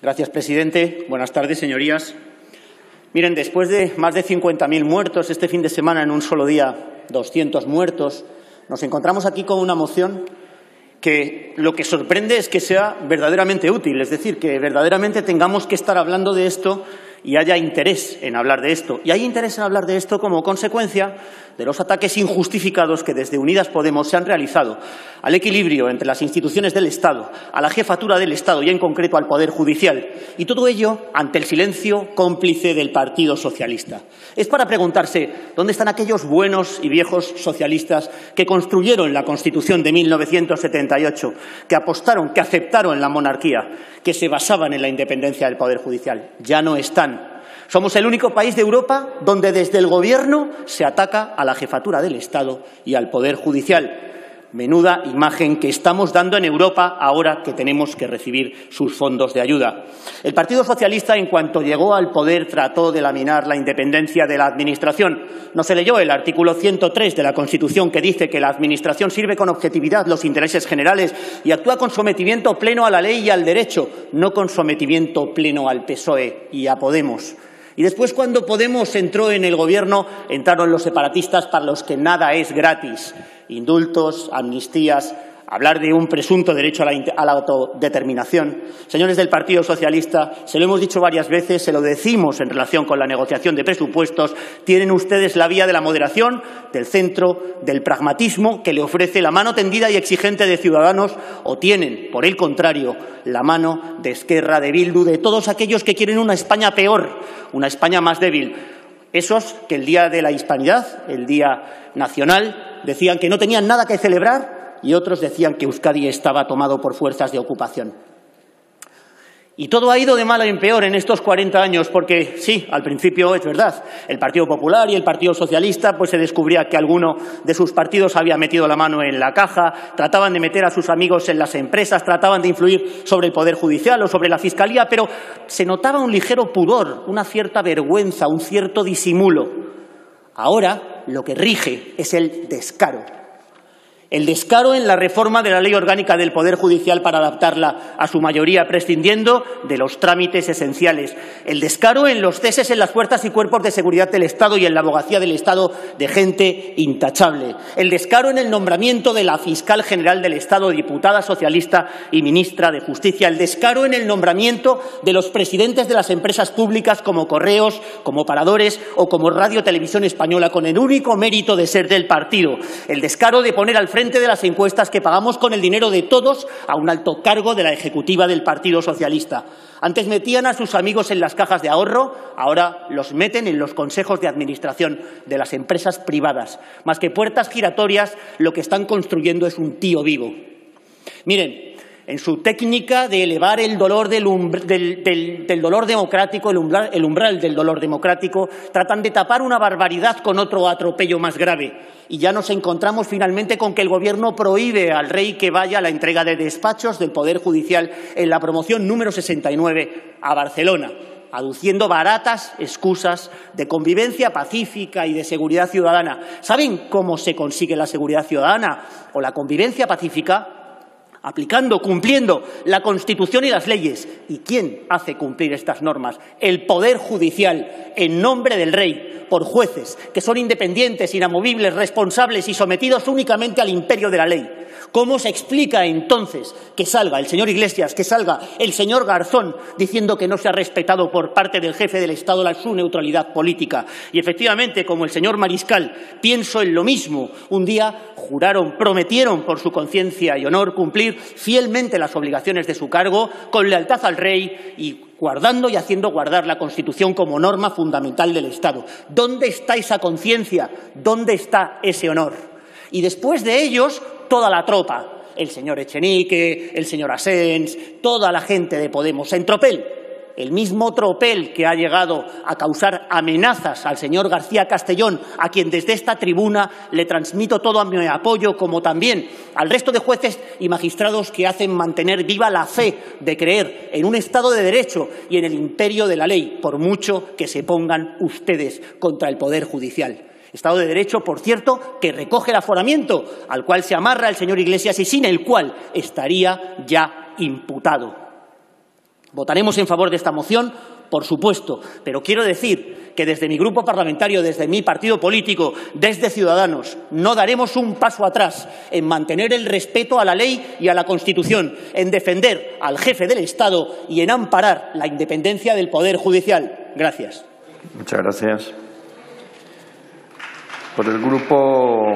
Gracias, presidente. Buenas tardes, señorías. Miren, después de más de 50.000 muertos este fin de semana en un solo día, 200 muertos, nos encontramos aquí con una moción que lo que sorprende es que sea verdaderamente útil, es decir, que verdaderamente tengamos que estar hablando de esto y haya interés en hablar de esto. Y hay interés en hablar de esto como consecuencia de los ataques injustificados que desde Unidas Podemos se han realizado al equilibrio entre las instituciones del Estado, a la jefatura del Estado y en concreto al Poder Judicial. Y todo ello ante el silencio cómplice del Partido Socialista. Es para preguntarse dónde están aquellos buenos y viejos socialistas que construyeron la Constitución de 1978, que apostaron, que aceptaron la monarquía, que se basaban en la independencia del Poder Judicial. Ya no están somos el único país de Europa donde desde el Gobierno se ataca a la jefatura del Estado y al Poder Judicial. Menuda imagen que estamos dando en Europa ahora que tenemos que recibir sus fondos de ayuda. El Partido Socialista, en cuanto llegó al poder, trató de laminar la independencia de la Administración. No se leyó el artículo 103 de la Constitución que dice que la Administración sirve con objetividad los intereses generales y actúa con sometimiento pleno a la ley y al derecho, no con sometimiento pleno al PSOE y a Podemos. Y después, cuando Podemos entró en el gobierno, entraron los separatistas para los que nada es gratis. Indultos, amnistías, hablar de un presunto derecho a la, autodeterminación. Señores del Partido Socialista, se lo hemos dicho varias veces, se lo decimos en relación con la negociación de presupuestos, tienen ustedes la vía de la moderación, del centro, del pragmatismo que le ofrece la mano tendida y exigente de Ciudadanos o tienen, por el contrario, la mano de Esquerra, de Bildu, de todos aquellos que quieren una España peor, una España más débil. Esos que el día de la hispanidad, el día nacional, decían que no tenían nada que celebrar y otros decían que Euskadi estaba tomado por fuerzas de ocupación. Y todo ha ido de mal en peor en estos 40 años, porque sí, al principio es verdad, el Partido Popular y el Partido Socialista pues se descubría que alguno de sus partidos había metido la mano en la caja, trataban de meter a sus amigos en las empresas, trataban de influir sobre el Poder Judicial o sobre la Fiscalía, pero se notaba un ligero pudor, una cierta vergüenza, un cierto disimulo. Ahora lo que rige es el descaro, el descaro en la reforma de la Ley Orgánica del Poder Judicial para adaptarla a su mayoría, prescindiendo de los trámites esenciales. El descaro en los ceses en las fuerzas y cuerpos de seguridad del Estado y en la abogacía del Estado de gente intachable. El descaro en el nombramiento de la fiscal general del Estado, diputada socialista y ministra de Justicia. El descaro en el nombramiento de los presidentes de las empresas públicas como Correos, como Paradores o como Radio Televisión Española, con el único mérito de ser del partido. El descaro de poner al de las encuestas que pagamos con el dinero de todos a un alto cargo de la ejecutiva del Partido Socialista. Antes metían a sus amigos en las cajas de ahorro, ahora los meten en los consejos de administración de las empresas privadas. Más que puertas giratorias, lo que están construyendo es un tío vivo. Miren, en su técnica de elevar el dolor del, dolor democrático, el umbral, del dolor democrático, tratan de tapar una barbaridad con otro atropello más grave. Y ya nos encontramos finalmente con que el Gobierno prohíbe al rey que vaya a la entrega de despachos del Poder Judicial en la promoción número 69 a Barcelona aduciendo baratas excusas de convivencia pacífica y de seguridad ciudadana. ¿Saben cómo se consigue la seguridad ciudadana o la convivencia pacífica? Aplicando, cumpliendo la Constitución y las leyes. ¿Y quién hace cumplir estas normas? El Poder Judicial, en nombre del Rey, por jueces, que son independientes, inamovibles, responsables y sometidos únicamente al imperio de la ley. ¿Cómo se explica entonces que salga el señor Iglesias, que salga el señor Garzón diciendo que no se ha respetado por parte del jefe del Estado su neutralidad política? Y efectivamente, como el señor Mariscal, pienso en lo mismo. Un día juraron, prometieron por su conciencia y honor cumplir fielmente las obligaciones de su cargo con lealtad al rey y guardando y haciendo guardar la Constitución como norma fundamental del Estado. ¿Dónde está esa conciencia? ¿Dónde está ese honor? Y después de ellos, toda la tropa, el señor Echenique, el señor Asens, toda la gente de Podemos en tropel. El mismo tropel que ha llegado a causar amenazas al señor García Castellón, a quien desde esta tribuna le transmito todo mi apoyo, como también al resto de jueces y magistrados que hacen mantener viva la fe de creer en un Estado de Derecho y en el imperio de la ley, por mucho que se pongan ustedes contra el Poder Judicial. Estado de Derecho, por cierto, que recoge el aforamiento al cual se amarra el señor Iglesias y sin el cual estaría ya imputado. Votaremos en favor de esta moción, por supuesto, pero quiero decir que desde mi grupo parlamentario, desde mi partido político, desde Ciudadanos, no daremos un paso atrás en mantener el respeto a la ley y a la Constitución, en defender al jefe del Estado y en amparar la independencia del Poder Judicial. Gracias. Muchas gracias. Por el grupo